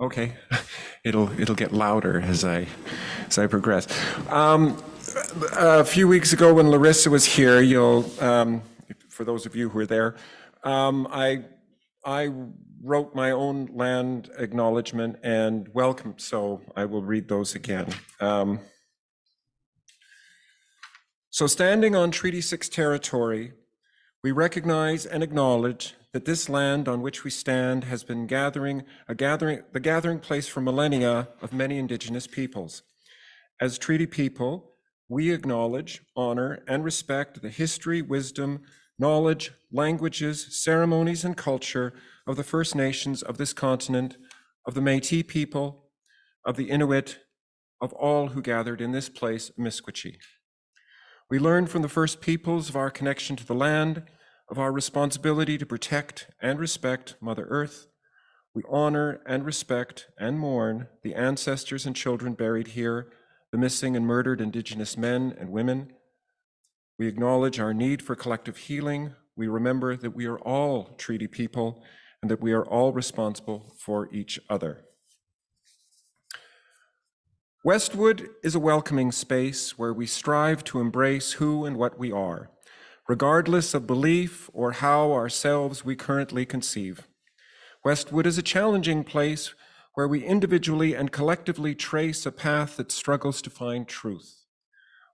Okay, it'll it'll get louder as I as I progress. Um, a few weeks ago, when Larissa was here, you'll um, for those of you who were there, um, I I wrote my own land acknowledgement and welcome, so I will read those again. Um, so, standing on Treaty Six territory, we recognize and acknowledge that this land on which we stand has been gathering, a gathering, the gathering place for millennia of many indigenous peoples. As treaty people, we acknowledge, honor, and respect the history, wisdom, knowledge, languages, ceremonies, and culture of the First Nations of this continent, of the Métis people, of the Inuit, of all who gathered in this place, Miskwich. We learn from the first peoples of our connection to the land of our responsibility to protect and respect Mother Earth, we honor and respect and mourn the ancestors and children buried here, the missing and murdered Indigenous men and women. We acknowledge our need for collective healing. We remember that we are all treaty people and that we are all responsible for each other. Westwood is a welcoming space where we strive to embrace who and what we are regardless of belief or how ourselves we currently conceive. Westwood is a challenging place where we individually and collectively trace a path that struggles to find truth.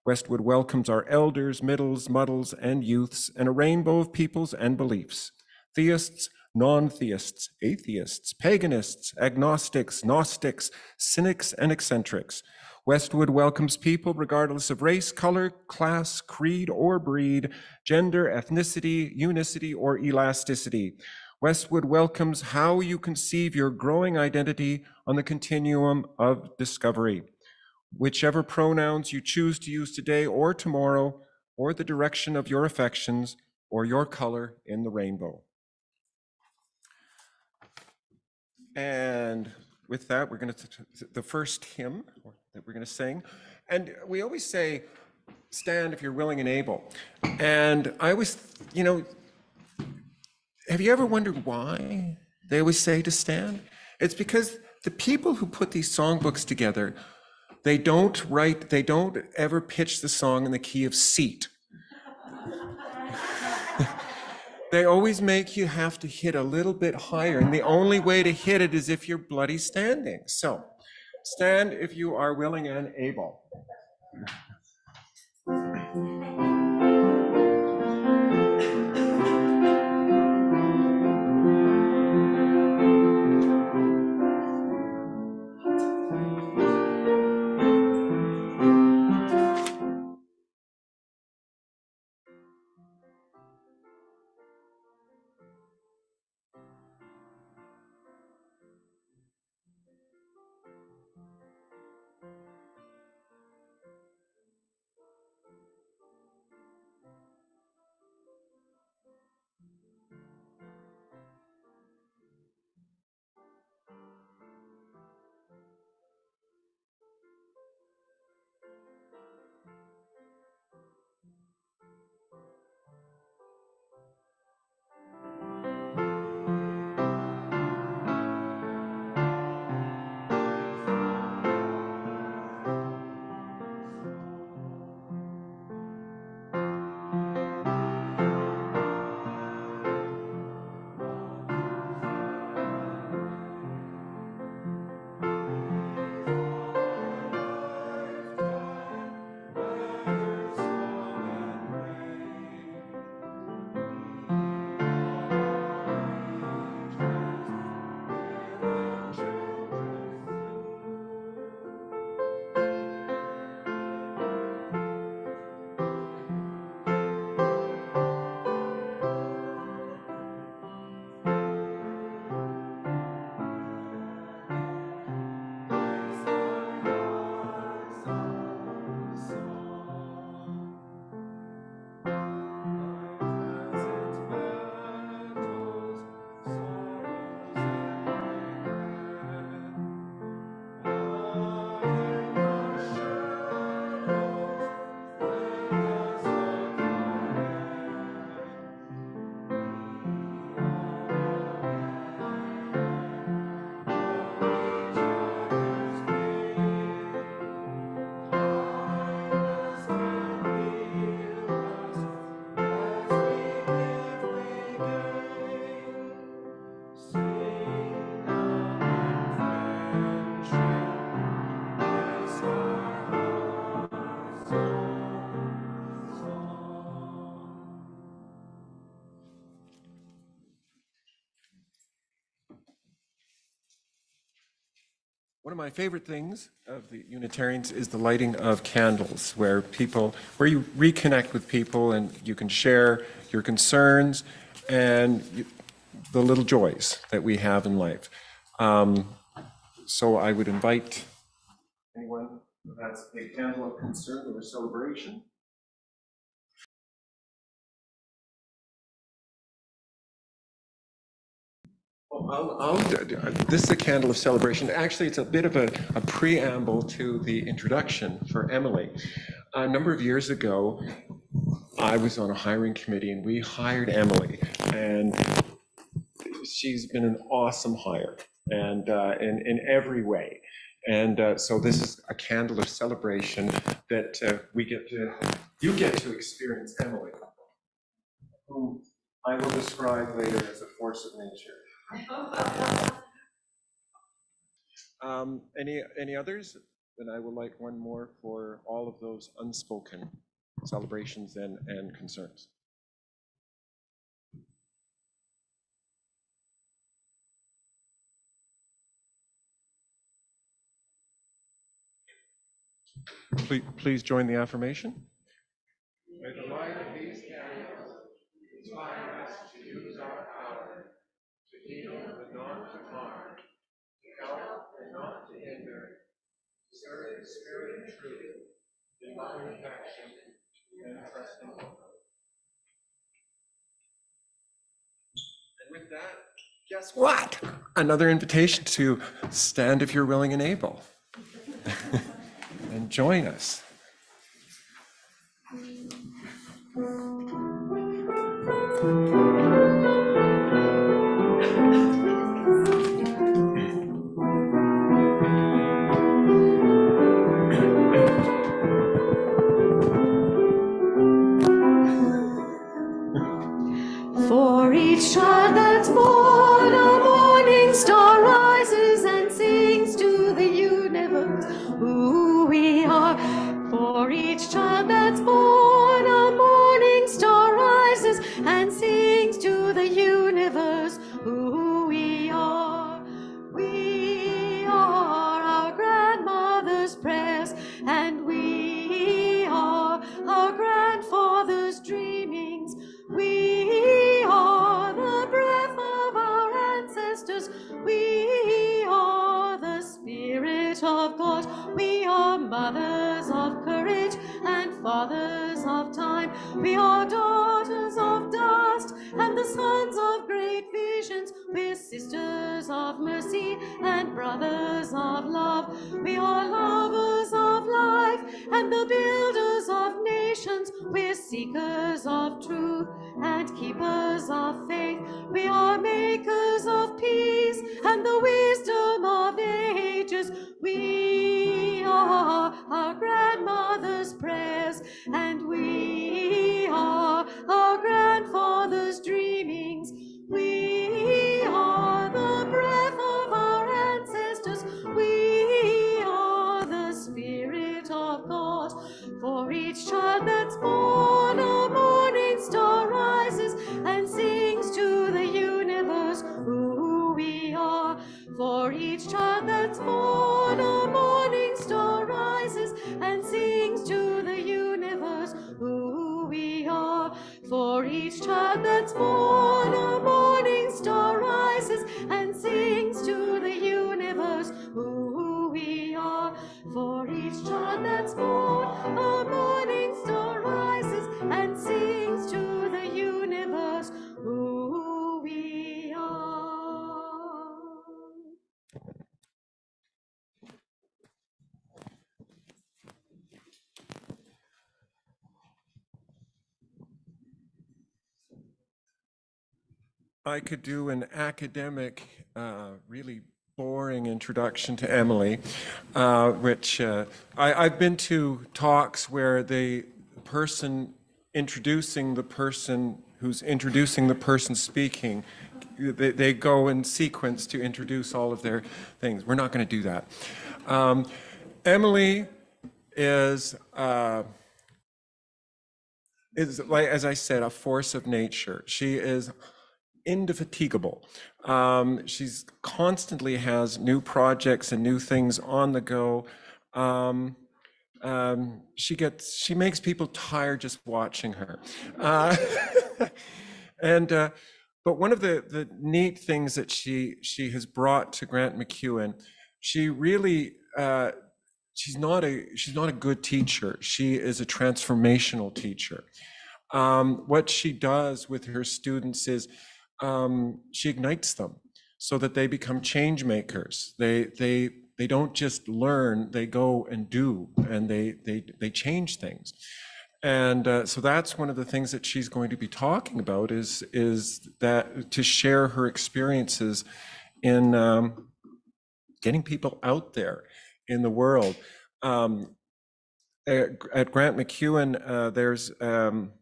Westwood welcomes our elders, middles, muddles, and youths, and a rainbow of peoples and beliefs theists, non theists, atheists, paganists, agnostics, Gnostics, cynics, and eccentrics Westwood welcomes people regardless of race, color, class, creed, or breed, gender, ethnicity, unicity, or elasticity. Westwood welcomes how you conceive your growing identity on the continuum of discovery. Whichever pronouns you choose to use today or tomorrow, or the direction of your affections, or your color in the rainbow. And with that, we're going to, the first hymn that we're going to sing. And we always say, stand if you're willing and able. And I always, you know, have you ever wondered why they always say to stand? It's because the people who put these songbooks together, they don't write, they don't ever pitch the song in the key of seat. they always make you have to hit a little bit higher. And the only way to hit it is if you're bloody standing. So Stand if you are willing and able. One of my favorite things of the Unitarians is the lighting of candles, where people, where you reconnect with people and you can share your concerns and you, the little joys that we have in life. Um, so I would invite anyone who has a candle of concern or a celebration. I'll, I'll, this is a candle of celebration. Actually, it's a bit of a, a preamble to the introduction for Emily. A number of years ago, I was on a hiring committee and we hired Emily, and she's been an awesome hire and uh, in, in every way. And uh, so this is a candle of celebration that uh, we get to, you get to experience Emily, whom I will describe later as a force of nature. Um, any, any others? Then I would like one more for all of those unspoken celebrations and, and concerns. Please, please join the affirmation. May the light of these candles inspire us to use our power to heal but not to harm, to help and not to hinder, to serve the spirit and truth, in loving affection and trusting hope. And with that, guess what? Another invitation to stand if you're willing and able. and join us. For are mothers of courage and fathers of time. We are I could do an academic, uh, really boring introduction to Emily, uh, which uh, I, I've been to talks where the person introducing the person who's introducing the person speaking, they, they go in sequence to introduce all of their things. We're not going to do that. Um, Emily is. Uh, is like as I said, a force of nature. She is indefatigable. Um, she's constantly has new projects and new things on the go. Um, um, she gets she makes people tired just watching her. Uh, and uh, but one of the the neat things that she she has brought to Grant MacEwan, she really uh, she's not a she's not a good teacher. She is a transformational teacher. Um, what she does with her students is um, she ignites them so that they become change makers. They they they don't just learn; they go and do, and they they they change things. And uh, so that's one of the things that she's going to be talking about is is that to share her experiences in um, getting people out there in the world. Um, at, Grant MacEwan, uh, there's um,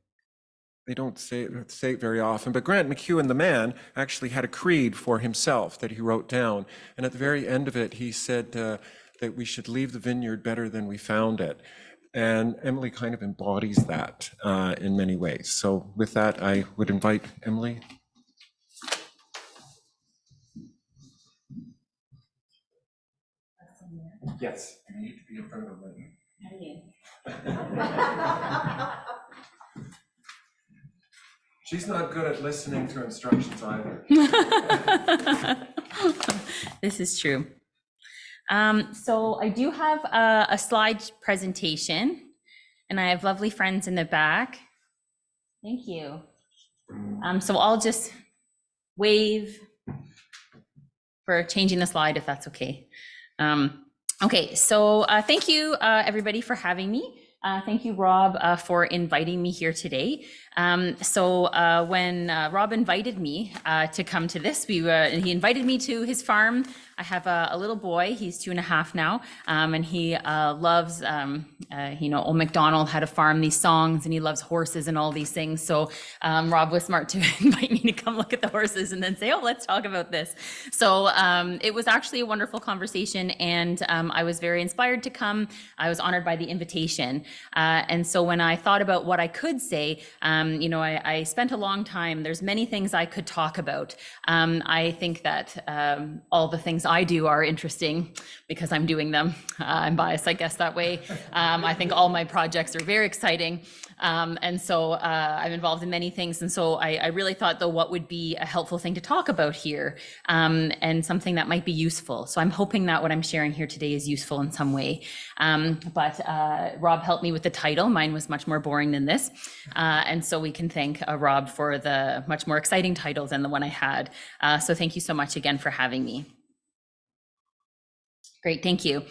they don't say say it very often, but Grant MacEwan, the man, actually had a creed for himself that he wrote down, and at the very end of it, he said uh, that we should leave the vineyard better than we found it. And Emily kind of embodies that uh, in many ways. So, with that, I would invite Emily. Yes, you need to be in front of the She's not good at listening to instructions either. This is true. Um, so I do have a, a slide presentation and I have lovely friends in the back. Thank you. Um, so I'll just wave for changing the slide if that's okay. Um, okay, so uh, thank you uh, everybody for having me. Uh, thank you, Rob, uh, for inviting me here today. Um, so uh, when uh, Rob invited me uh, to come to this, we were, he invited me to his farm. I have a, a little boy. He's two and a half now, um, and he uh, loves, um, uh, you know, Old MacDonald had a farm. These songs, and he loves horses and all these things. So um, Rob was smart to invite me to come look at the horses and then say, "Oh, let's talk about this." So um, it was actually a wonderful conversation, and um, I was very inspired to come. I was honored by the invitation, uh, and so when I thought about what I could say. Um, you know, I, I, spent a long time. There's many things I could talk about. I think that all the things I do are interesting because I'm doing them. Uh, I'm biased, I guess, that way. Um, I think all my projects are very exciting. Um, and so uh, I'm involved in many things. And so I, I, really thought, though, what would be a helpful thing to talk about here um, and something that might be useful. So I'm hoping that what I'm sharing here today is useful in some way. Um, but uh, Rob helped me with the title. Mine was much more boring than this. Uh, and so we can thank uh, Rob for the much more exciting title than the one I had. Uh, so thank you so much again for having me. Great, thank you.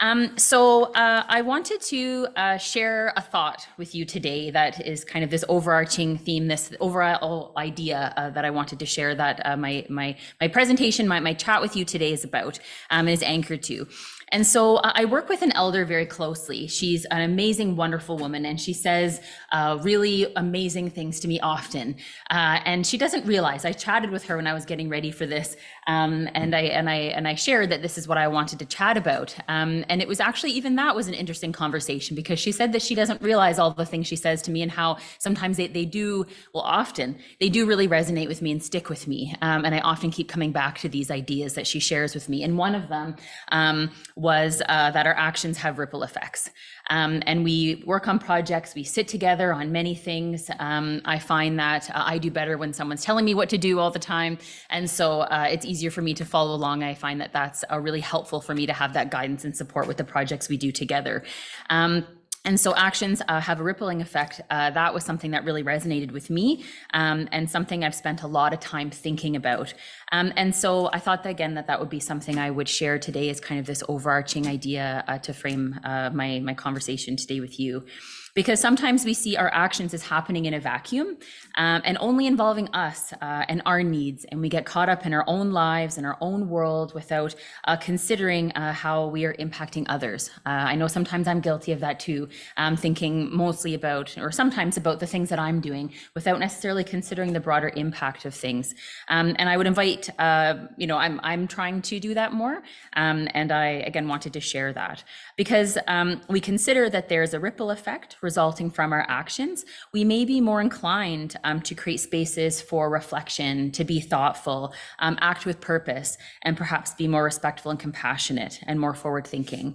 Um, so uh, I wanted to uh, share a thought with you today that is kind of this overarching theme, this overall idea uh, that I wanted to share that uh, my my my presentation, my my chat with you today is about, um, is anchored to. And so uh, I work with an elder very closely. She's an amazing, wonderful woman, and she says uh, really amazing things to me often. And she doesn't realize. I chatted with her when I was getting ready for this, um, and I and I and I shared that this is what I wanted to chat about. Um, and it was actually even that was an interesting conversation because she said that she doesn't realize all the things she says to me and how sometimes they, they do well often they do really resonate with me and stick with me. Um, and I often keep coming back to these ideas that she shares with me. And one of them um, was uh, that our actions have ripple effects. Um, and we work on projects, we sit together on many things. Um, I find that uh, I do better when someone's telling me what to do all the time. And so uh, it's easier for me to follow along. I find that that's uh, really helpful for me to have that guidance and support with the projects we do together. Um, and so actions uh, have a rippling effect. Uh, that was something that really resonated with me um, and something I've spent a lot of time thinking about. Um, and so I thought that, again that that would be something I would share today as kind of this overarching idea uh, to frame uh, my, my conversation today with you because sometimes we see our actions as happening in a vacuum um, and only involving us uh, and our needs. And we get caught up in our own lives and our own world without uh, considering uh, how we are impacting others. Uh, I know sometimes I'm guilty of that too, um, thinking mostly about, or sometimes about the things that I'm doing without necessarily considering the broader impact of things. Um, and I would invite, uh, you know, I'm, I'm trying to do that more. Um, and I, again, wanted to share that because um, we consider that there's a ripple effect resulting from our actions, we may be more inclined um, to create spaces for reflection, to be thoughtful, um, act with purpose, and perhaps be more respectful and compassionate and more forward thinking.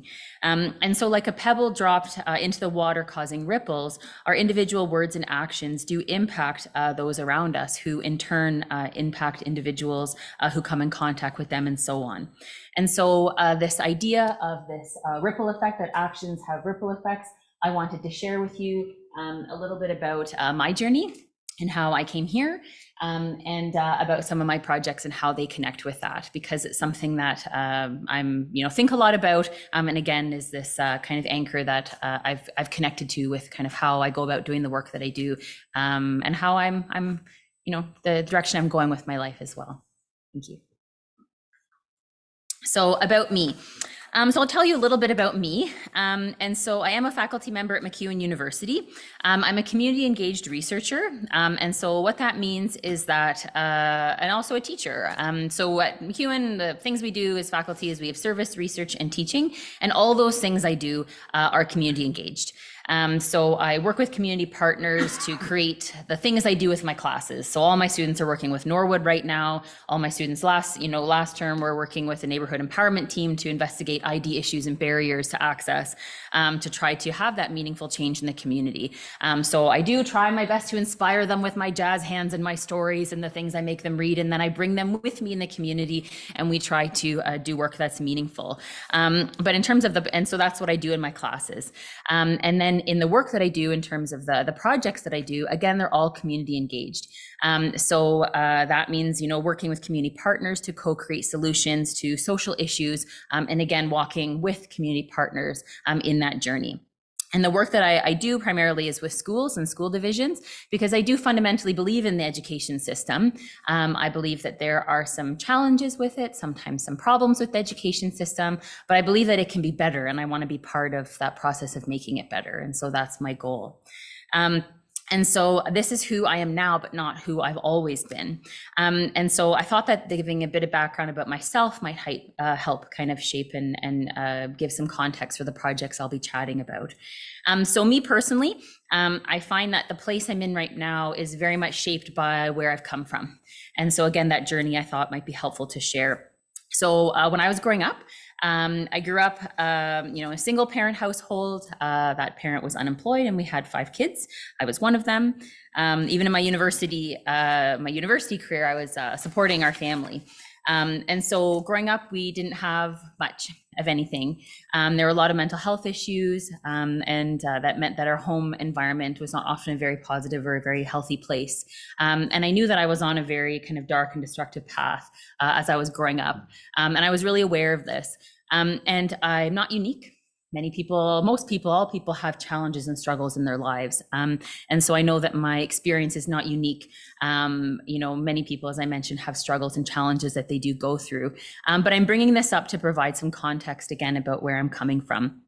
Um, and so, like a pebble dropped uh, into the water causing ripples, our individual words and actions do impact uh, those around us, who in turn uh, impact individuals uh, who come in contact with them, and so on. And so, uh, this idea of this uh, ripple effect that actions have ripple effects, I wanted to share with you um, a little bit about my journey and how I came here, um, and uh, about some of my projects and how they connect with that, because it's something that um, I'm, you know, think a lot about. Um, and again, is this uh, kind of anchor that uh, I've I've connected to with kind of how I go about doing the work that I do, um, and how I'm I'm, you know, the direction I'm going with my life as well. Thank you. So about me. Um, so I'll tell you a little bit about me. Um, and so I am a faculty member at MacEwan University. Um, I'm a community engaged researcher. Um, and so what that means is that, uh, and also a teacher. Um, so at MacEwan, the things we do as faculty is we have service, research, and teaching. And all those things I do uh, are community engaged. Um, so I work with community partners to create the things I do with my classes. So all my students are working with Norwood right now. All my students last, you know, last term were working with a neighborhood empowerment team to investigate ID issues and barriers to access um, to try to have that meaningful change in the community. Um, so I do try my best to inspire them with my jazz hands and my stories and the things I make them read, and then I bring them with me in the community, and we try to uh, do work that's meaningful. Um, but in terms of the, and so that's what I do in my classes, um, and then in the work that I do in terms of the the projects that I do, again, they're all community engaged. Um, so uh, that means, you know, working with community partners to co-create solutions to social issues, um, and again, walking with community partners um, in that journey. And the work that I, I, do primarily is with schools and school divisions because I do fundamentally believe in the education system. Um, I believe that there are some challenges with it, sometimes some problems with the education system, but I believe that it can be better and I want to be part of that process of making it better. And so that's my goal. Um, and so this is who I am now, but not who I've always been. Um, and so I thought that giving a bit of background about myself might uh, help kind of shape and, and uh, give some context for the projects I'll be chatting about. Um, so me personally, um, I find that the place I'm in right now is very much shaped by where I've come from. And so again, that journey I thought might be helpful to share. So uh, when I was growing up, um, I grew up, um, you know, a single parent household. Uh, that parent was unemployed, and we had five kids. I was one of them. Um, even in my university, uh, my university career, I was uh, supporting our family. Um, and so, growing up, we didn't have much of anything. Um, there were a lot of mental health issues, um, and uh, that meant that our home environment was not often a very positive or a very healthy place. Um, and I knew that I was on a very kind of dark and destructive path uh, as I was growing up. Um, and I was really aware of this. Um, and I'm not unique. Many people, most people, all people have challenges and struggles in their lives. Um, and so I know that my experience is not unique. Um, you know, many people, as I mentioned, have struggles and challenges that they do go through. Um, but I'm bringing this up to provide some context again about where I'm coming from.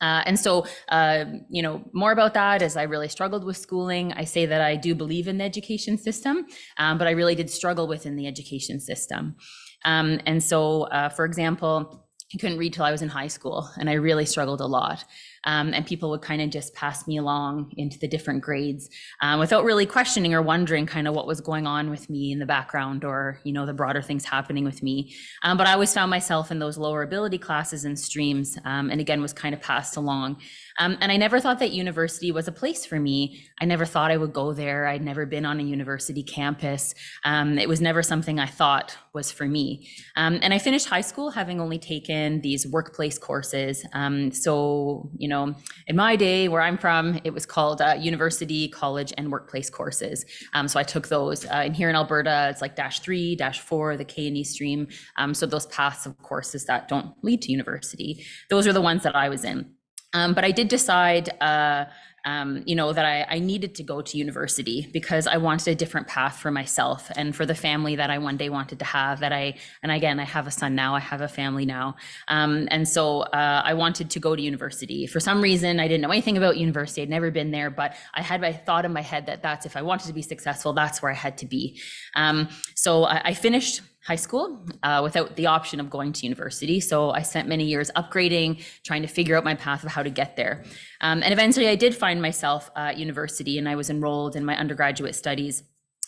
Uh, and so, uh, you know, more about that as I really struggled with schooling. I say that I do believe in the education system, um, but I really did struggle within the education system. Um, and so, uh, for example, I couldn't read till I was in high school, and I really struggled a lot. Um, and people would kind of just pass me along into the different grades um, without really questioning or wondering kind of what was going on with me in the background or you know the broader things happening with me. Um, but I always found myself in those lower ability classes and streams, um, and again was kind of passed along. Um, and I never thought that university was a place for me. I never thought I would go there. I'd never been on a university campus. Um, it was never something I thought was for me. and I finished high school having only taken these workplace courses. so you know know, in my day where I'm from, it was called uh, university, college, and workplace courses. Um, so I took those. Uh, and here in Alberta, it's like dash three, dash four, the K and E stream. Um, so those paths of courses that don't lead to university, those are the ones that I was in. Um, but I did decide uh, um, you know, that I, I needed to go to university because I wanted a different path for myself and for the family that I one day wanted to have. That I, and again, I have a son now, I have a family now. Um, and so uh, I wanted to go to university. For some reason, I didn't know anything about university, I'd never been there, but I had my thought in my head that that's if I wanted to be successful, that's where I had to be. Um, so I, I finished high school uh, without the option of going to university. So I spent many years upgrading, trying to figure out my path of how to get there. Um, and eventually I did find myself at university and I was enrolled in my undergraduate studies.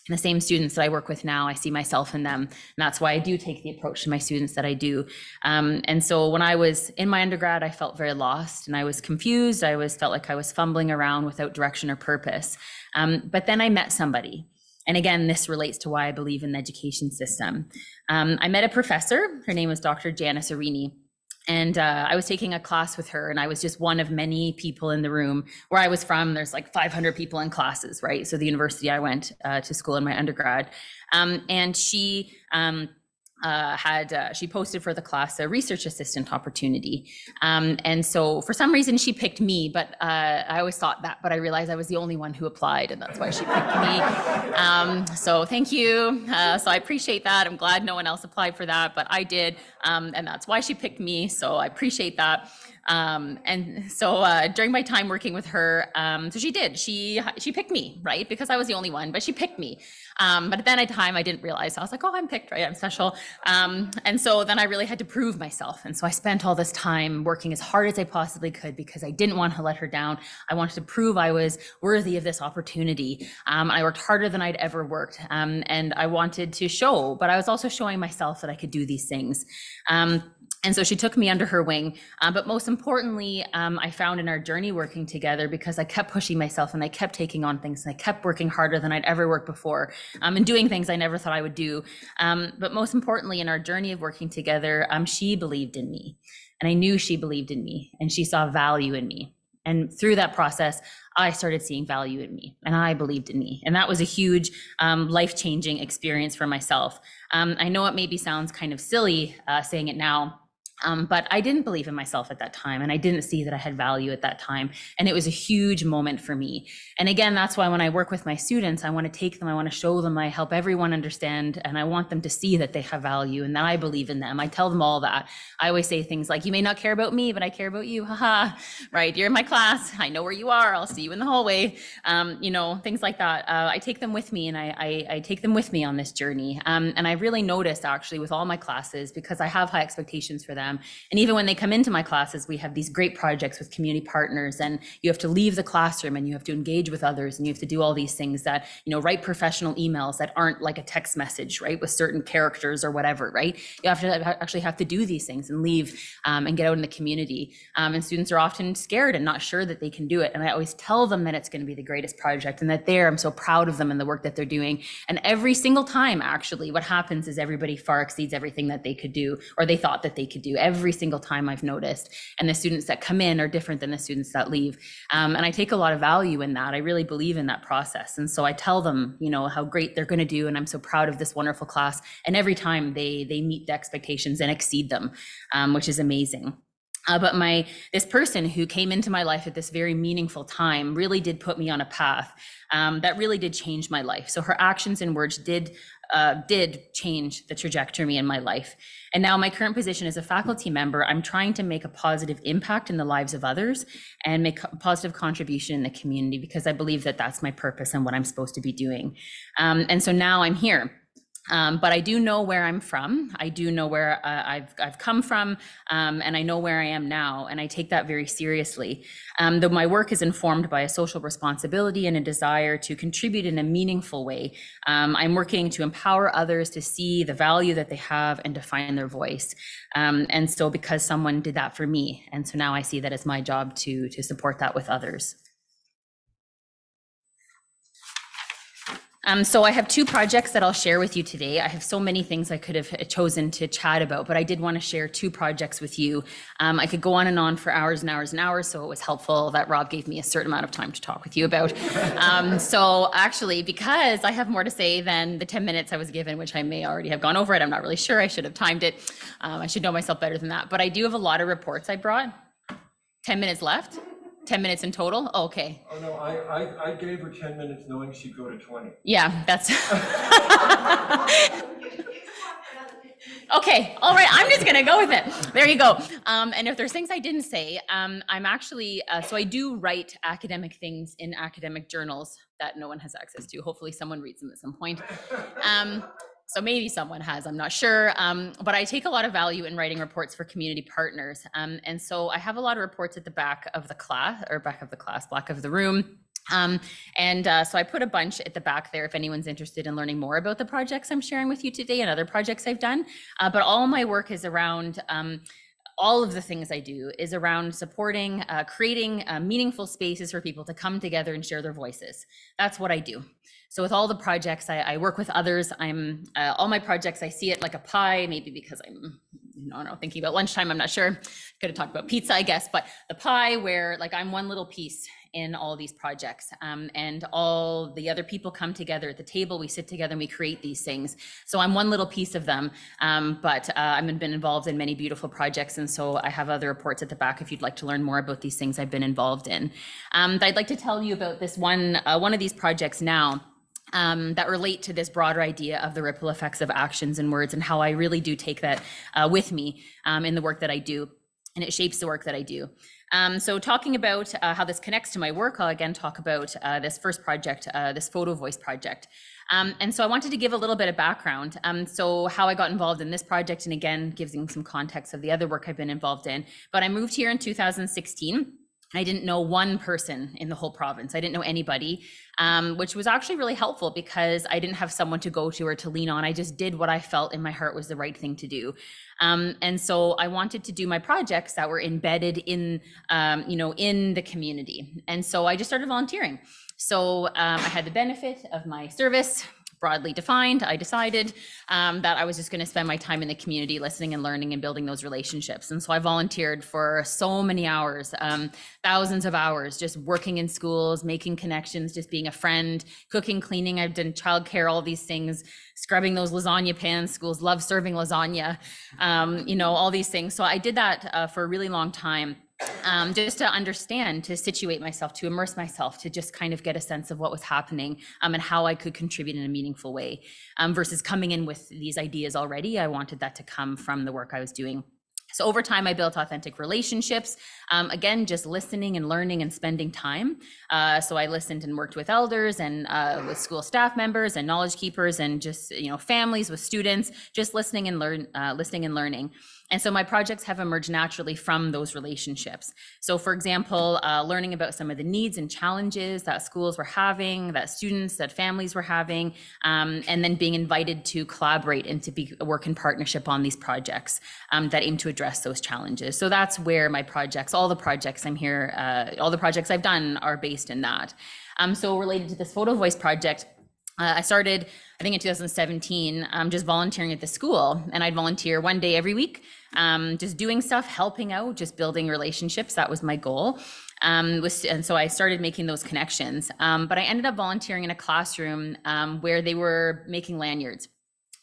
The same students that I work with now, I see myself in them. And that's why I do take the approach to my students that I do. Um, and so when I was in my undergrad, I felt very lost and I was confused. I was felt like I was fumbling around without direction or purpose. Um, but then I met somebody and again, this relates to why I believe in the education system. Um, I met a professor. Her name was Dr. Janice Arini. And uh, I was taking a class with her, and I was just one of many people in the room. Where I was from, there's like 500 people in classes, right? So the university I went uh, to school in my undergrad, um, and she um, uh, had uh, she posted for the class a research assistant opportunity. Um, and so for some reason she picked me but uh, i always thought that but i realized i was the only one who applied and that's why she picked me. Um, so thank you. Uh, so i appreciate that. I'm glad no one else applied for that but i did. Um, and that's why she picked me. So i appreciate that um, and so uh, during my time working with her, um, so she did. She she picked me, right? Because I was the only one, but she picked me. Um, but at that time, I didn't realize. I was like, oh, I'm picked, right? I'm special. Um, and so then I really had to prove myself. And so I spent all this time working as hard as I possibly could because I didn't want to let her down. I wanted to prove I was worthy of this opportunity. Um, I worked harder than I'd ever worked, um, and I wanted to show. But I was also showing myself that I could do these things. Um, and so she took me under her wing. Uh, but most importantly, um, I found in our journey working together because I kept pushing myself and I kept taking on things and I kept working harder than I'd ever worked before um, and doing things I never thought I would do. Um, but most importantly, in our journey of working together, um, she believed in me. And I knew she believed in me and she saw value in me. And through that process, I started seeing value in me and I believed in me. And that was a huge um, life changing experience for myself. Um, I know it maybe sounds kind of silly uh, saying it now, um, but I didn't believe in myself at that time, and I didn't see that I had value at that time. And it was a huge moment for me. And again, that's why when I work with my students, I want to take them, I want to show them, I help everyone understand, and I want them to see that they have value and that I believe in them. I tell them all that. I always say things like, You may not care about me, but I care about you. Haha, right? You're in my class. I know where you are. I'll see you in the hallway. Um, you know, things like that. Uh, I take them with me, and I, I, I, take them with me on this journey. Um, and I really noticed actually with all my classes, because I have high expectations for them them. And even when they come into my classes, we have these great projects with community partners and you have to leave the classroom and you have to engage with others and you have to do all these things that, you know, write professional emails that aren't like a text message, right? With certain characters or whatever, right? You have to actually have to do these things and leave um, and get out in the community. Um, and students are often scared and not sure that they can do it. And I always tell them that it's going to be the greatest project and that there, I'm so proud of them and the work that they're doing. And every single time, actually, what happens is everybody far exceeds everything that they could do or they thought that they could do every single time I've noticed. And the students that come in are different than the students that leave. Um, and I take a lot of value in that. I really believe in that process. And so I tell them, you know, how great they're going to do. And I'm so proud of this wonderful class. And every time they, they meet the expectations and exceed them, um, which is amazing. Uh, but my this person who came into my life at this very meaningful time really did put me on a path um, that really did change my life. So her actions and words did uh, did change the trajectory in my life. And now, my current position as a faculty member, I'm trying to make a positive impact in the lives of others and make a positive contribution in the community because I believe that that's my purpose and what I'm supposed to be doing. Um, and so now I'm here um, but I do know where I'm from. I do know where uh, I've, I've come from, um, and I know where I am now, and I take that very seriously. Um, though my work is informed by a social responsibility and a desire to contribute in a meaningful way, um, I'm working to empower others to see the value that they have and to find their voice. Um, and so, because someone did that for me, and so now I see that it's my job to to support that with others. Um, so I have two projects that I'll share with you today. I have so many things I could have chosen to chat about, but I did want to share two projects with you. Um, I could go on and on for hours and hours and hours, so it was helpful that Rob gave me a certain amount of time to talk with you about. Um, so actually, because I have more to say than the 10 minutes I was given, which I may already have gone over it, I'm not really sure. I should have timed it. Um, I should know myself better than that. But I do have a lot of reports I brought. 10 minutes left. 10 minutes in total? Oh, okay. Oh, no, I, I, I gave her 10 minutes knowing she'd go to 20. Yeah, that's. okay, all right, I'm just gonna go with it. There you go. Um, and if there's things I didn't say, um, I'm actually, uh, so I do write academic things in academic journals that no one has access to. Hopefully, someone reads them at some point. Um, So maybe someone has, I'm not sure. Um, but I take a lot of value in writing reports for community partners. Um, and so I have a lot of reports at the back of the class or back of the class, back of the room. Um, and uh, so I put a bunch at the back there if anyone's interested in learning more about the projects I'm sharing with you today and other projects I've done. Uh, but all my work is around um, all of the things I do is around supporting, uh, creating uh, meaningful spaces for people to come together and share their voices. That's what I do. So with all the projects, I, I work with others. I'm uh, all my projects. I see it like a pie, maybe because I'm, I don't know, thinking about lunchtime. I'm not sure. Could have talked about pizza, I guess, but the pie where like I'm one little piece in all these projects um, and all the other people come together at the table we sit together and we create these things so i'm one little piece of them um, but uh, i've been involved in many beautiful projects and so i have other reports at the back if you'd like to learn more about these things i've been involved in um, i'd like to tell you about this one uh, one of these projects now um, that relate to this broader idea of the ripple effects of actions and words and how I really do take that uh, with me um, in the work that I do. And it shapes the work that I do. Um, so talking about uh, how this connects to my work, I'll again talk about uh, this first project, uh, this photo voice project. Um, and so I wanted to give a little bit of background. Um, so how I got involved in this project, and again, giving some context of the other work I've been involved in. But I moved here in 2016. I didn't know one person in the whole province. I didn't know anybody, um, which was actually really helpful because I didn't have someone to go to or to lean on. I just did what I felt in my heart was the right thing to do. Um, and so I wanted to do my projects that were embedded in, um, you know, in the community. And so I just started volunteering. So um, I had the benefit of my service broadly defined, I decided um, that I was just going to spend my time in the community listening and learning and building those relationships. And so I volunteered for so many hours, um, thousands of hours, just working in schools, making connections, just being a friend, cooking, cleaning. I've done childcare, all these things, scrubbing those lasagna pans. Schools love serving lasagna, um, you know, all these things. So I did that uh, for a really long time um, just to understand, to situate myself, to immerse myself, to just kind of get a sense of what was happening um, and how I could contribute in a meaningful way um, versus coming in with these ideas already. I wanted that to come from the work I was doing. So over time, I built authentic relationships. Um, again, just listening and learning and spending time. Uh, so I listened and worked with elders and uh, with school staff members and knowledge keepers and just you know families with students. Just listening and learn, uh, listening and learning. And so my projects have emerged naturally from those relationships. So, for example, uh, learning about some of the needs and challenges that schools were having, that students, that families were having, um, and then being invited to collaborate and to be work in partnership on these projects um, that aim to address those challenges. So that's where my projects, all the projects I'm here, uh, all the projects I've done are based in that. Um, so related to this photo voice project, uh, I started, I think in 2017, um, just volunteering at the school, and I'd volunteer one day every week, um, just doing stuff, helping out, just building relationships. That was my goal. Um, was, and so I started making those connections. Um, but I ended up volunteering in a classroom um, where they were making lanyards.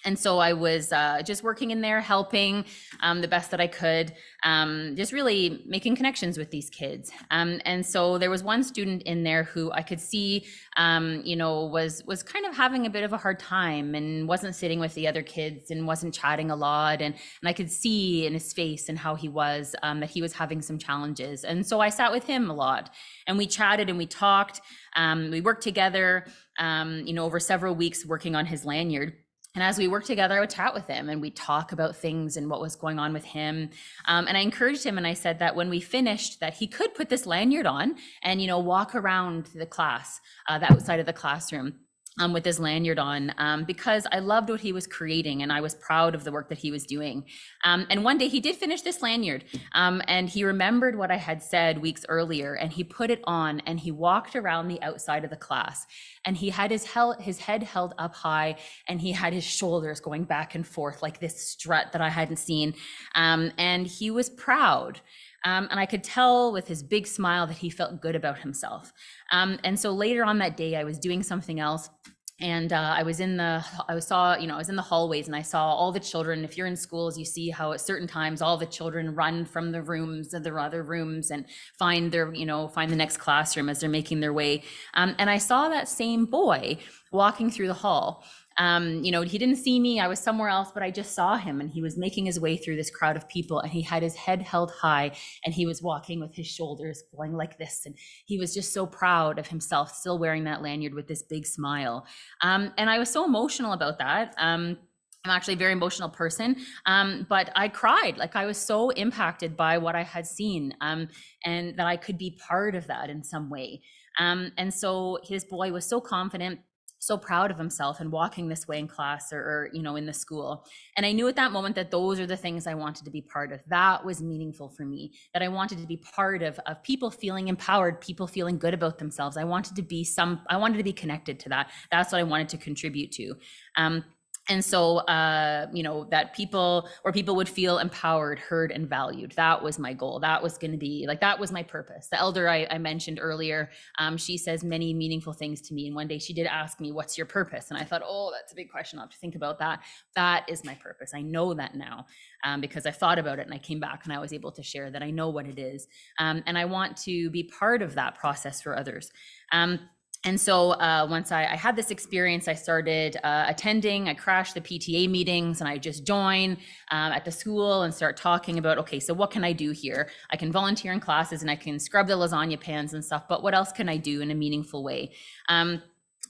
And so I was uh, just working in there, helping um, the best that I could, um, just really making connections with these kids. Um, and so there was one student in there who I could see, um, you know, was was kind of having a bit of a hard time and wasn't sitting with the other kids and wasn't chatting a lot. And and I could see in his face and how he was um, that he was having some challenges. And so I sat with him a lot, and we chatted and we talked. Um, we worked together, you know, over several weeks working on his lanyard and as we worked together, I would chat with him and we'd talk about things and what was going on with him. Um, and I encouraged him and I said that when we finished, that he could put this lanyard on and, you know, walk around the class, uh, the outside of the classroom um, with his lanyard on um, because I loved what he was creating and I was proud of the work that he was doing. Um, and one day he did finish this lanyard um, and he remembered what I had said weeks earlier and he put it on and he walked around the outside of the class and he had his, hel- his head held up high and he had his shoulders going back and forth like this strut that I hadn't seen. Um, and he was proud. Um, and I could tell with his big smile that he felt good about himself. Um, and so later on that day, I was doing something else and uh, I was in the I saw you know I was in the hallways and I saw all the children. If you're in schools, you see how at certain times all the children run from the rooms of their other rooms and find their you know find the next classroom as they're making their way. Um, and I saw that same boy walking through the hall um, you know, he didn't see me. I was somewhere else, but I just saw him and he was making his way through this crowd of people and he had his head held high and he was walking with his shoulders going like this. And he was just so proud of himself, still wearing that lanyard with this big smile. Um, and I was so emotional about that. Um, I'm actually a very emotional person, um, but I cried. Like I was so impacted by what I had seen, um, and that I could be part of that in some way. Um, and so his boy was so confident, so proud of himself, and walking this way in class or, or you know in the school. And I knew at that moment that those are the things I wanted to be part of. That was meaningful for me. That I wanted to be part of of people feeling empowered, people feeling good about themselves. I wanted to be some. I wanted to be connected to that. That's what I wanted to contribute to. Um, and so uh, you know that people or people would feel empowered heard and valued. That was my goal. That was going to be like that was my purpose. The elder i, I mentioned earlier um, she says many meaningful things to me. And one day she did ask me what's your purpose? And i thought oh that's a big question. I'll have to think about that. That is my purpose. I know that now um, because i thought about it and i came back and i was able to share that i know what it is um, and i want to be part of that process for others. Um, and so uh, once I, I, had this experience, I started uh, attending. I crashed the PTA meetings, and I just join um, at the school and start talking about, okay, so what can I do here? I can volunteer in classes and I can scrub the lasagna pans and stuff, but what else can I do in a meaningful way? Um,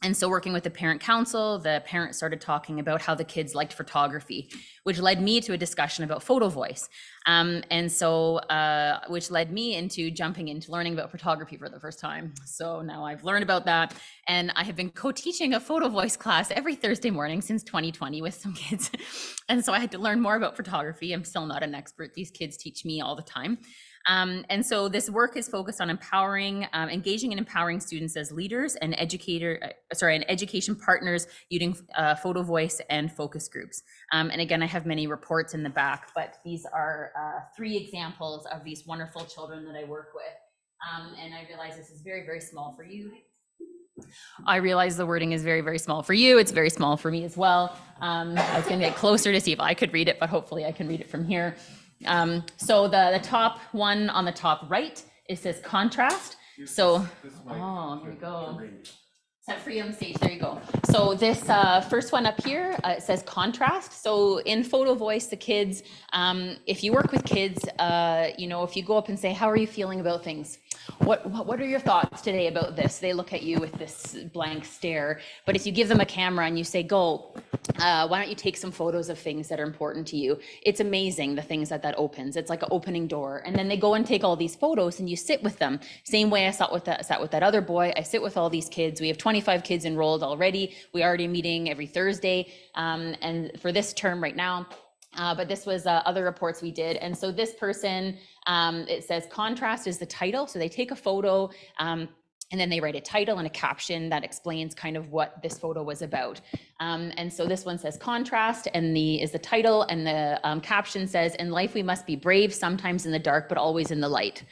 and so working with the parent council the parents started talking about how the kids liked photography which led me to a discussion about photo voice. Um, and so uh, which led me into jumping into learning about photography for the first time. So now i've learned about that. And i have been co-teaching a photo voice class every thursday morning since 2020 with some kids. And so i had to learn more about photography. I'm still not an expert. These kids teach me all the time um, and so this work is focused on empowering, um, engaging and empowering students as leaders and educator, uh, sorry, and education partners using uh, photo voice and focus groups. Um, and again, I have many reports in the back, but these are uh, three examples of these wonderful children that I work with. Um, and I realize this is very, very small for you. I realize the wording is very, very small for you. It's very small for me as well. Um, I was going to get closer to see if I could read it, but hopefully I can read it from here. Um, so the, the top one on the top right, it says contrast. So, oh, here we go. Set free on stage, there you go. So this uh, first one up here, uh, it says contrast. So in Photo Voice, the kids, um, if you work with kids, uh, you know, if you go up and say, how are you feeling about things? What, what, what are your thoughts today about this? They look at you with this blank stare. But if you give them a camera and you say, go, uh, why don't you take some photos of things that are important to you? It's amazing the things that that opens. It's like an opening door. And then they go and take all these photos and you sit with them. Same way I sat with that, sat with that other boy. I sit with all these kids. We have 25 kids enrolled already. We already meeting every Thursday. Um, and for this term right now, uh, but this was uh, other reports we did. And so this person, um, it says contrast is the title. So they take a photo um, and then they write a title and a caption that explains kind of what this photo was about. Um, and so this one says contrast and the is the title and the um, caption says, in life we must be brave, sometimes in the dark, but always in the light.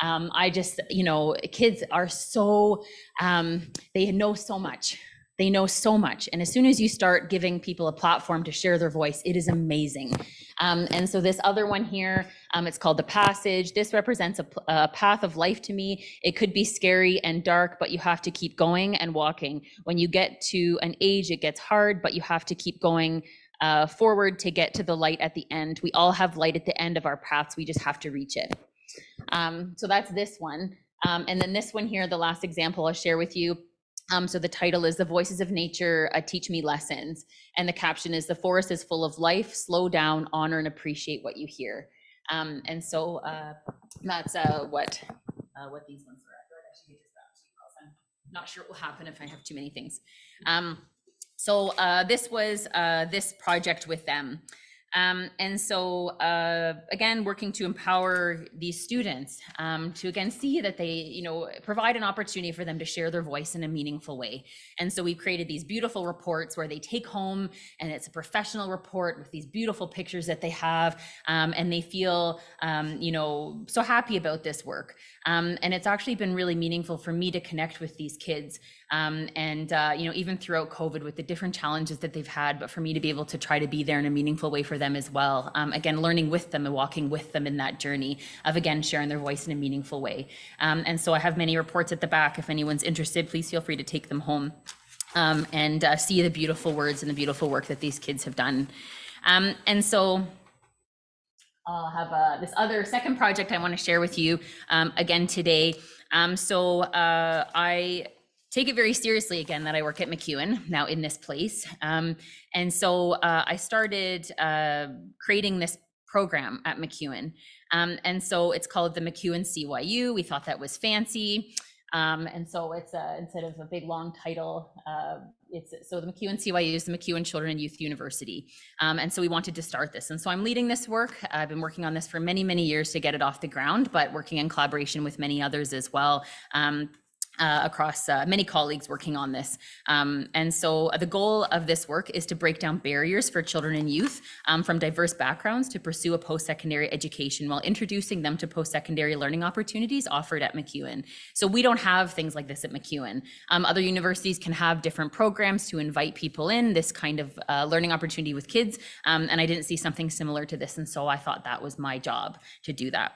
Um, I just, you know, kids are so, um, they know so much they know so much. And as soon as you start giving people a platform to share their voice, it is amazing. Um, and so this other one here, um, it's called The Passage. This represents a, a, path of life to me. It could be scary and dark, but you have to keep going and walking. When you get to an age, it gets hard, but you have to keep going uh, forward to get to the light at the end. We all have light at the end of our paths. We just have to reach it. Um, so that's this one. Um, and then this one here, the last example I'll share with you um, so the title is The Voices of Nature uh, Teach Me Lessons. And the caption is The Forest is full of life, slow down, honor, and appreciate what you hear. Um, and so uh, that's uh, what uh, what these ones are. I'm not sure what will happen if I have too many things. Um, so uh, this was uh, this project with them. Um, and so, uh, again, working to empower these students um, to again see that they, you know, provide an opportunity for them to share their voice in a meaningful way. And so we've created these beautiful reports where they take home, and it's a professional report with these beautiful pictures that they have, um, and they feel, um, you know, so happy about this work. Um, and it's actually been really meaningful for me to connect with these kids um, and uh, you know even throughout covid with the different challenges that they've had but for me to be able to try to be there in a meaningful way for them as well um, again learning with them and walking with them in that journey of again sharing their voice in a meaningful way. Um, and so i have many reports at the back. If anyone's interested please feel free to take them home um, and uh, see the beautiful words and the beautiful work that these kids have done. Um, and so I'll have uh, this other second project I want to share with you um, again today. Um, so uh, I take it very seriously again that I work at MacEwan now in this place. Um, and so uh, I started uh, creating this program at MacEwan. Um, and so it's called the MacEwan CYU. We thought that was fancy. Um, and so it's uh, instead of a big long title, uh, it's so the MacEwan CYU is the MacEwan Children and Youth University. Um, and so we wanted to start this. And so I'm leading this work. I've been working on this for many, many years to get it off the ground, but working in collaboration with many others as well. Um, uh, across uh, many colleagues working on this. Um, and so the goal of this work is to break down barriers for children and youth um, from diverse backgrounds to pursue a post-secondary education while introducing them to post-secondary learning opportunities offered at MacEwan. So we don't have things like this at MacEwan. Um, other universities can have different programs to invite people in, this kind of uh, learning opportunity with kids. Um, and I didn't see something similar to this. And so I thought that was my job to do that.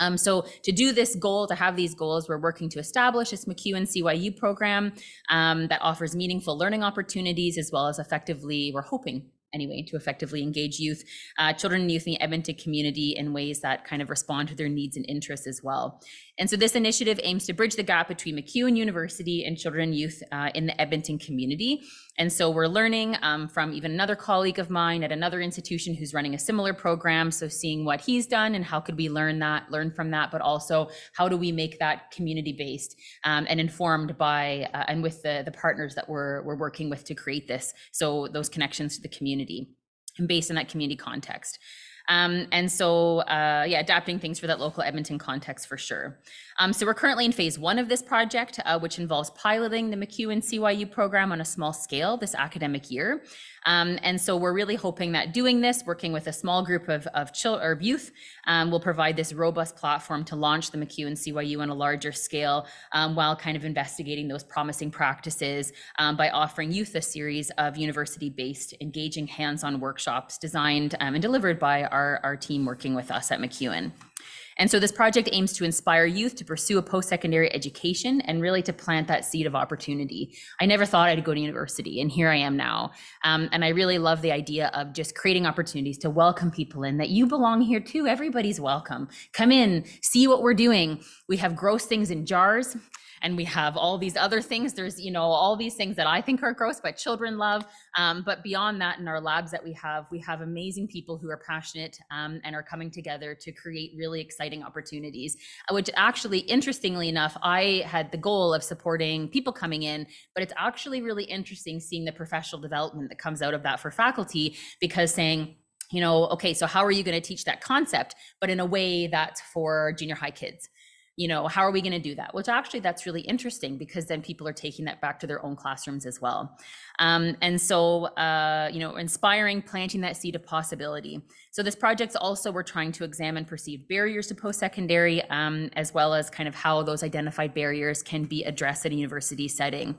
Um, so to do this goal, to have these goals, we're working to establish this MacEwan CYU program um, that offers meaningful learning opportunities as well as effectively, we're hoping anyway, to effectively engage youth, uh, children and youth in the Edmonton community in ways that kind of respond to their needs and interests as well. And so this initiative aims to bridge the gap between MacEwan University and children and youth uh, in the Edmonton community. And so we're learning um, from even another colleague of mine at another institution who's running a similar program. So seeing what he's done and how could we learn that, learn from that, but also how do we make that community based um, and informed by uh, and with the, the partners that we're, we're working with to create this. So those connections to the community and based in that community context. Um, and so, uh, yeah, adapting things for that local Edmonton context for sure. Um, so we're currently in phase one of this project, uh, which involves piloting the MacEwan CYU program on a small scale this academic year. Um, and so we're really hoping that doing this, working with a small group of, of children or youth, um, will provide this robust platform to launch the MacEwan CYU on a larger scale um, while kind of investigating those promising practices um, by offering youth a series of university-based engaging hands-on workshops designed and delivered by our, our team working with us at MacEwan. And so this project aims to inspire youth to pursue a post-secondary education and really to plant that seed of opportunity. I never thought I'd go to university, and here I am now. Um, and I really love the idea of just creating opportunities to welcome people in, that you belong here too. Everybody's welcome. Come in, see what we're doing. We have gross things in jars and we have all these other things. There's, you know, all these things that I think are gross, but children love. Um, but beyond that, in our labs that we have, we have amazing people who are passionate um, and are coming together to create really exciting opportunities, uh, which actually, interestingly enough, I had the goal of supporting people coming in, but it's actually really interesting seeing the professional development that comes out of that for faculty because saying, you know, okay, so how are you going to teach that concept, but in a way that's for junior high kids? You know how are we going to do that? Which actually that's really interesting because then people are taking that back to their own classrooms as well um, and so uh, you know inspiring planting that seed of possibility. So this project's also we're trying to examine perceived barriers to post-secondary um, as well as kind of how those identified barriers can be addressed in a university setting.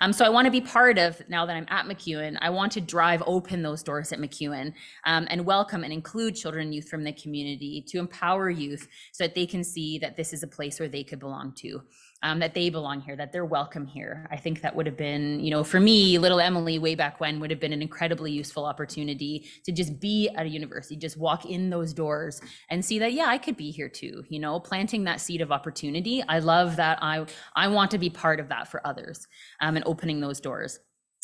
Um, so i want to be part of now that i'm at MacEwan i want to drive open those doors at MacEwan um, and welcome and include children and youth from the community to empower youth so that they can see that this is a place where they could belong to, um, that they belong here, that they're welcome here. I think that would have been, you know, for me, little Emily way back when would have been an incredibly useful opportunity to just be at a university, just walk in those doors and see that, yeah, I could be here too, you know, planting that seed of opportunity. I love that. I, I want to be part of that for others um, and opening those doors.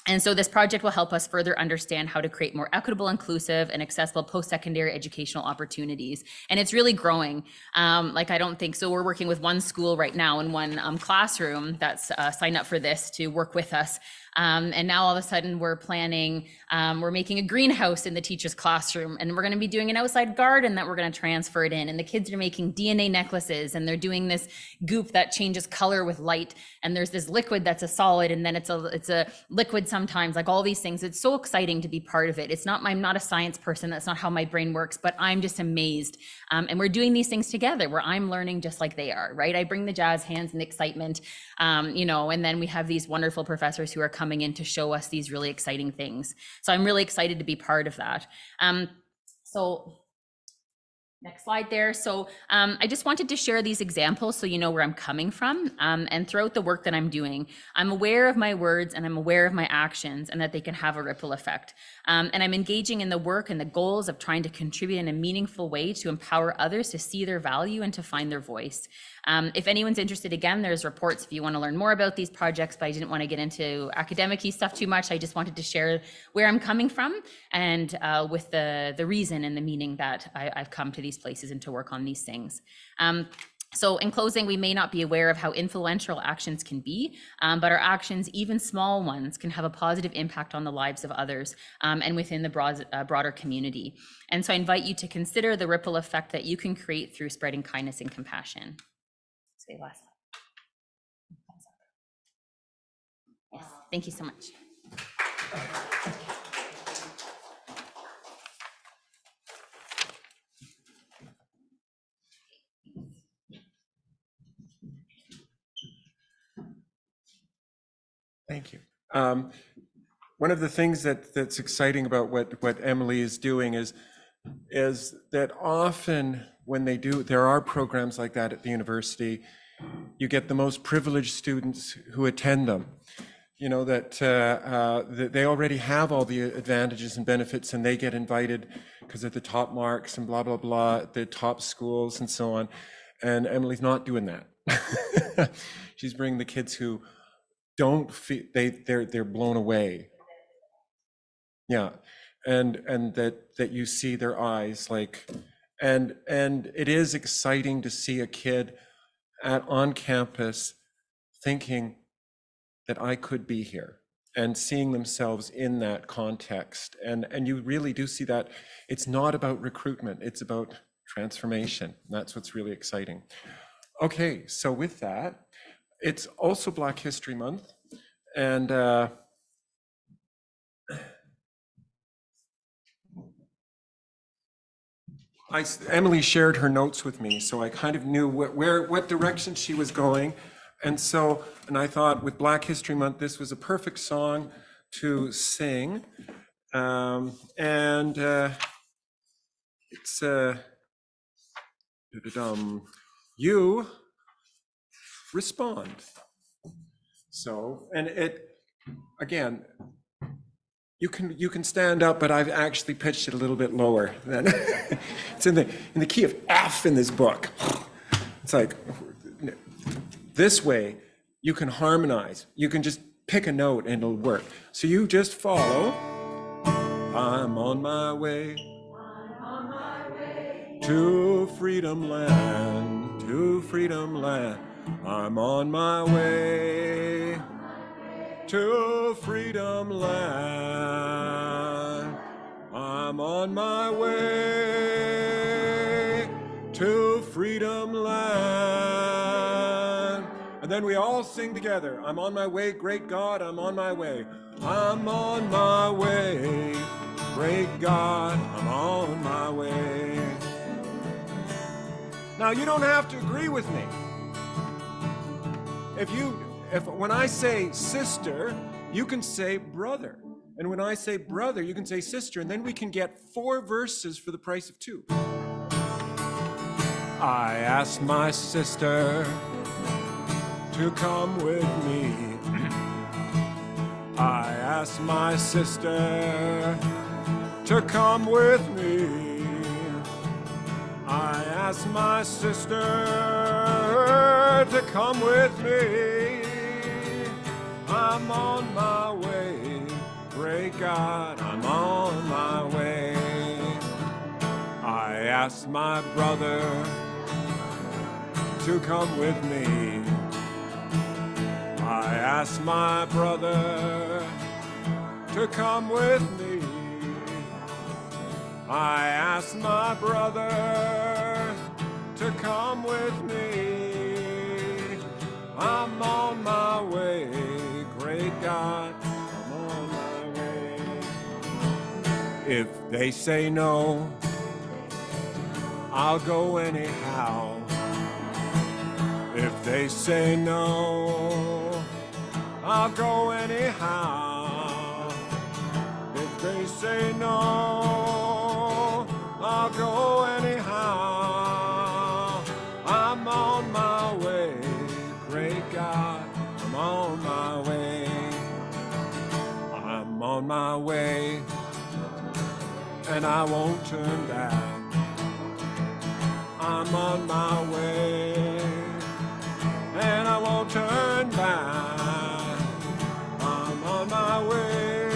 And so this project will help us further understand how to create more equitable, inclusive, and accessible post-secondary educational opportunities. And it's really growing. Um, like I don't think so. We're working with one school right now in one um, classroom that's uh, signed up for this to work with us. Um, and now all of a sudden we're planning, um, we're making a greenhouse in the teacher's classroom and we're going to be doing an outside garden that we're going to transfer it in. And the kids are making DNA necklaces and they're doing this goop that changes color with light. And there's this liquid that's a solid and then it's a, it's a liquid sometimes, like all these things. It's so exciting to be part of it. It's not, I'm not a science person. That's not how my brain works, but I'm just amazed. Um, and we're doing these things together where I'm learning just like they are, right? I bring the jazz hands and the excitement, um, you know, and then we have these wonderful professors who are coming coming in to show us these really exciting things. So I'm really excited to be part of that. Um, so Next slide there. So um, I just wanted to share these examples so you know where I'm coming from. Um, and throughout the work that I'm doing, I'm aware of my words and I'm aware of my actions and that they can have a ripple effect. Um, and I'm engaging in the work and the goals of trying to contribute in a meaningful way to empower others to see their value and to find their voice. Um, if anyone's interested, again, there's reports if you want to learn more about these projects, but I didn't want to get into academic stuff too much. I just wanted to share where I'm coming from and uh, with the, the reason and the meaning that I, I've come to these places and to work on these things. Um, so in closing, we may not be aware of how influential actions can be, um, but our actions, even small ones, can have a positive impact on the lives of others um, and within the broad, uh, broader community. And so I invite you to consider the ripple effect that you can create through spreading kindness and compassion. Say last. Yes, thank you so much. Thank you. Um, one of the things that that's exciting about what what Emily is doing is is that often when they do there are programs like that at the university, you get the most privileged students who attend them. You know that, uh, uh, that they already have all the advantages and benefits, and they get invited because of the top marks and blah blah blah, the top schools and so on. And Emily's not doing that. She's bringing the kids who don't feel they they're they're blown away yeah and and that that you see their eyes like and and it is exciting to see a kid at on campus thinking that i could be here and seeing themselves in that context. And and you really do see that. It's not about recruitment it's about transformation. That's what's really exciting. Okay so with that it's also Black History Month, and uh, I, Emily shared her notes with me, so I kind of knew what, where, what direction she was going. And so, and I thought with Black History Month, this was a perfect song to sing. Um, and uh, it's, uh, you respond. So, and it, again, you can you can stand up, but I've actually pitched it a little bit lower than it's in the in the key of F in this book. It's like this way you can harmonize. You can just pick a note and it'll work. So you just follow. I'm on my way. To freedom land, to freedom land. I'm on my way to freedom land. I'm on my way to freedom land. And then we all sing together. I'm on my way, great God, I'm on my way. I'm on my way, great God, I'm on my way. Now, you don't have to agree with me. If you, if when I say sister, you can say brother. And when I say brother, you can say sister, and then we can get four verses for the price of two. I asked my sister to come with me. I asked my sister to come with me. I asked my sister to come with me. I'm on my way, great God, I'm on my way. I asked my brother to come with me. I asked my brother to come with me. I asked my brother to come with me. I'm on my way, God, I'm on my way. If they say no, I'll go anyhow. If they say no, I'll go anyhow. If they say no, my way, and I won't turn back. I'm on my way, and I won't turn back. I'm on my way,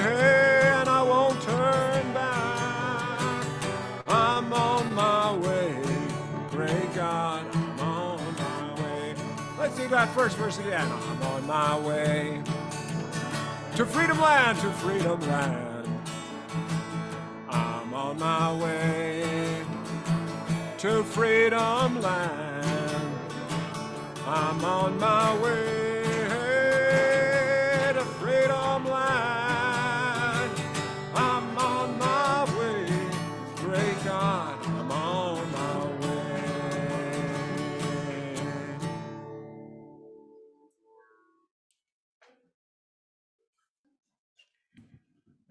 and I won't turn back. I'm on my way, great God, I'm on my way. Let's do that first verse again. I'm on my way to freedom land, to freedom land. I'm on my way to freedom land. I'm on my way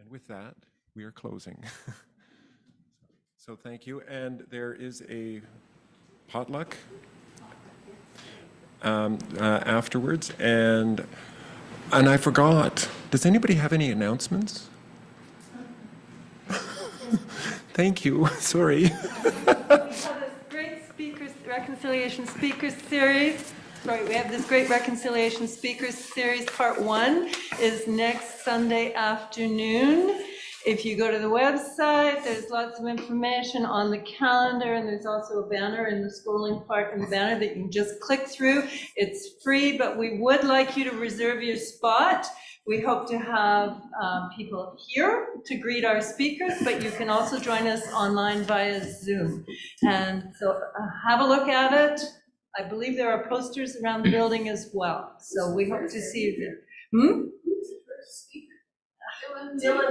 with that, we are closing. So thank you. And there is a potluck um, uh, afterwards. And, and I forgot, does anybody have any announcements? Thank you, sorry. We have this great speakers, reconciliation speakers series. Sorry, we have this great reconciliation speakers series. Part one is next Sunday afternoon. If you go to the website, there's lots of information on the calendar, and there's also a banner in the scrolling part in the banner that you can just click through. It's free, but we would like you to reserve your spot. We hope to have um, people here to greet our speakers, but you can also join us online via Zoom. And so uh, have a look at it. I believe there are posters around the building as well, so we hope to see you there. Hmm?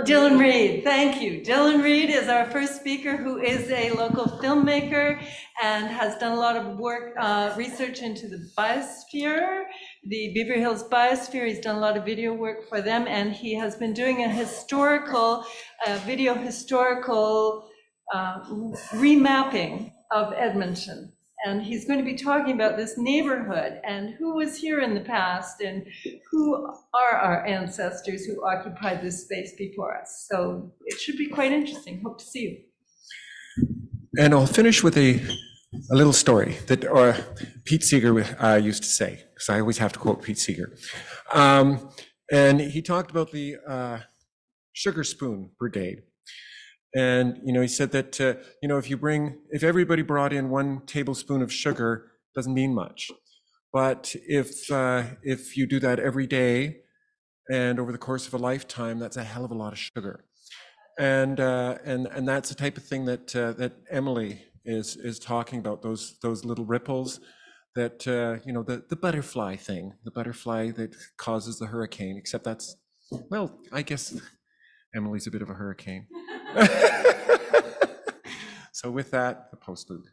Dylan Reed, thank you. Dylan Reed is our first speaker, who is a local filmmaker and has done a lot of work, uh, research into the biosphere, the Beaver Hills Biosphere. He's done a lot of video work for them, and he has been doing a historical, uh, video historical uh, remapping of Edmonton. And he's going to be talking about this neighborhood and who was here in the past and who are our ancestors who occupied this space before us. So it should be quite interesting. Hope to see you. And I'll finish with a, a little story that or Pete Seeger uh, used to say, because I always have to quote Pete Seeger. Um, and he talked about the uh, Sugar Spoon Brigade. And, you know, he said that, uh, you know, if you bring, if everybody brought in one tablespoon of sugar, doesn't mean much. But if, uh, if you do that every day and over the course of a lifetime, that's a hell of a lot of sugar. And, uh, and, and that's the type of thing that, uh, that Emily is, is talking about, those, those little ripples that, uh, you know, the, the butterfly thing, the butterfly that causes the hurricane, except that's, well, I guess Emily's a bit of a hurricane. So with that, the postlude.